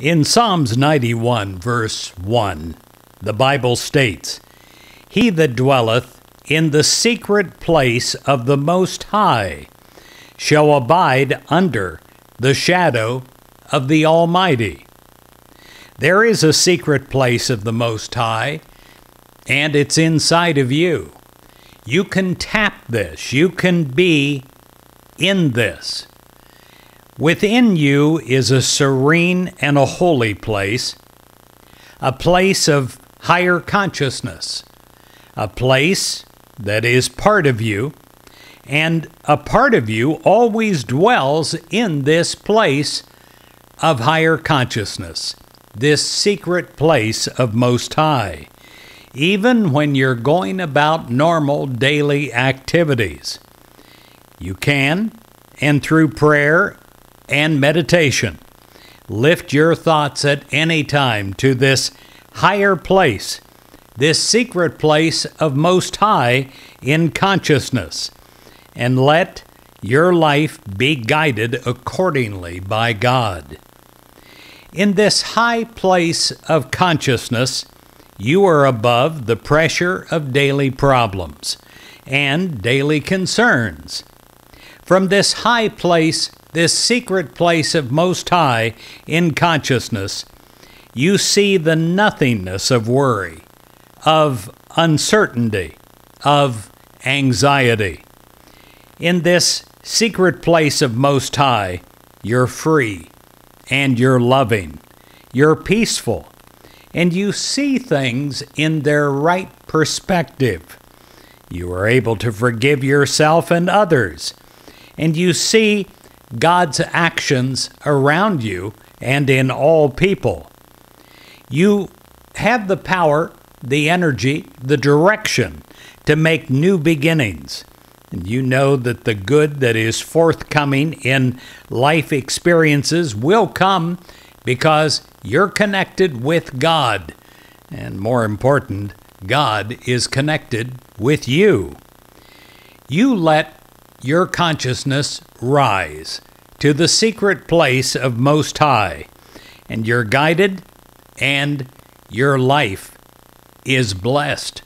In Psalms 91, verse 1, the Bible states, He that dwelleth in the secret place of the Most High shall abide under the shadow of the Almighty. There is a secret place of the Most High, and it's inside of you. You can tap this, you can be in this. Within you is a serene and a holy place, a place of higher consciousness, a place that is part of you, and a part of you always dwells in this place of higher consciousness, this secret place of Most High, even when you're going about normal daily activities. You can, and through prayer and meditation. Lift your thoughts at any time to this higher place, this secret place of Most High in consciousness, and let your life be guided accordingly by God. In this high place of consciousness, you are above the pressure of daily problems and daily concerns. From this high place, this secret place of Most High in consciousness, you see the nothingness of worry, of uncertainty, of anxiety. In this secret place of Most High, you're free and you're loving, you're peaceful, and you see things in their right perspective. You are able to forgive yourself and others, and you see God's actions around you and in all people. You have the power, the energy, the direction to make new beginnings. And you know that the good that is forthcoming in life experiences will come because you're connected with God. And more important, God is connected with you. You let your consciousness rise to the secret place of Most High, and you're guided, and your life is blessed.